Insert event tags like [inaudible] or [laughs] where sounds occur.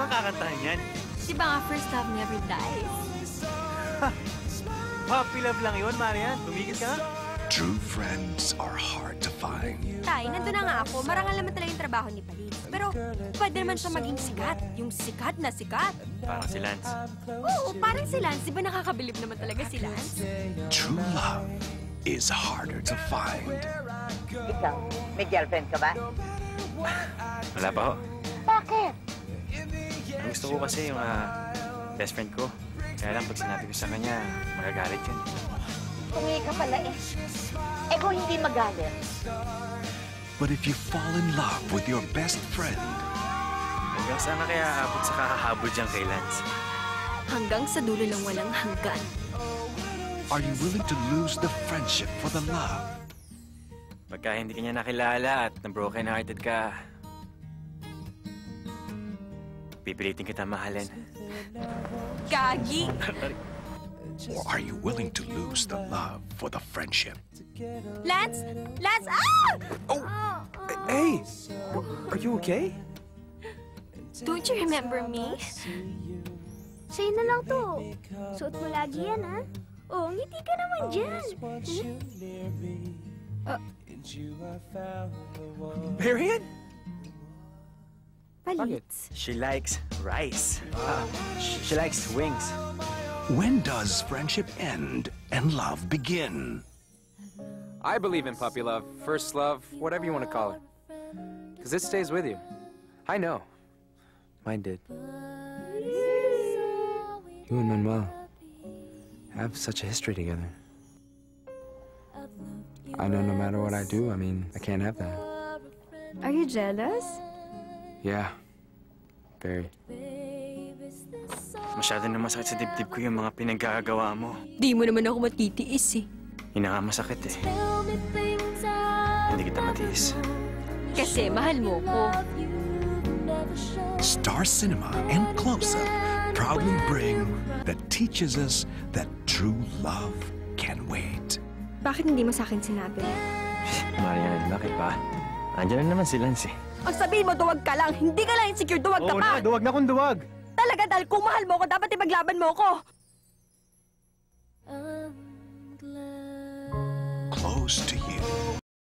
Naman kakantahan yan. Di ba nga first love never dies? Puppy love lang yun, Marian. Tumigil ka. True friends are hard to find. Tay, nandun na nga ako. Marangal naman talaga yung trabaho ni Palis. Pero pwede naman siya maging sikat. Yung sikat na sikat. Parang si Lance. Oo, parang si Lance. Di ba nakakabilib naman talaga si Lance? True love is harder to find. Ikaw, may girlfriend ka ba? Wala pa ho. Bakit? Gusto ko kasi yung ah, best friend ko. Kaya lang pag sinabi ko sa kanya, magagalit yun. Tumingi ka pala eh. Eh kung hindi magalit, But if you fall in love with your best friend, Hanggang sana kaya abot sa kakahabol dyan kay Lance. Hanggang sa dulo ng walang hanggan. are you willing to lose the friendship for the love? Pagka hindi kanya nakilala at na-broken hearted ka, pipilitin kita mahalin. Gagi! Or are you willing to lose the love for the friendship? Lance! Lance! Ah! Hey! Are you okay? Don't you remember me? Sa'yo na lang to. Suot mo lagi yan, ha? Oh, ngiti ka naman dyan. Marian? Palits. She likes rice. Ah, sh- she likes wings. When does friendship end and love begin? I believe in puppy love, first love, whatever you want to call it. Because it stays with you. I know. Mine did. You and Manuel have such a history together. I know no matter what I do, I mean, I can't have that. Are you jealous? Yeah. Very. Masyado na masakit sa dibdib ko yung mga pinaggagawa mo. Di mo naman ako matitiis eh. Yun na nga masakit eh. Hindi kita matiis. Kasi mahal mo ko. Star Cinema and Close Up proudly bring that teaches us that true love can wait. Bakit hindi mo sa akin sinabi? [laughs] Marian, bakit ba? Andiyan na naman si Lance eh. Ang sabihin mo, duwag ka lang. Hindi ka lang insecure, duwag ka pa. duwag na kung duwag. Talaga, dahil kung mahal mo ko, dapat ipaglaban mo ko. Close to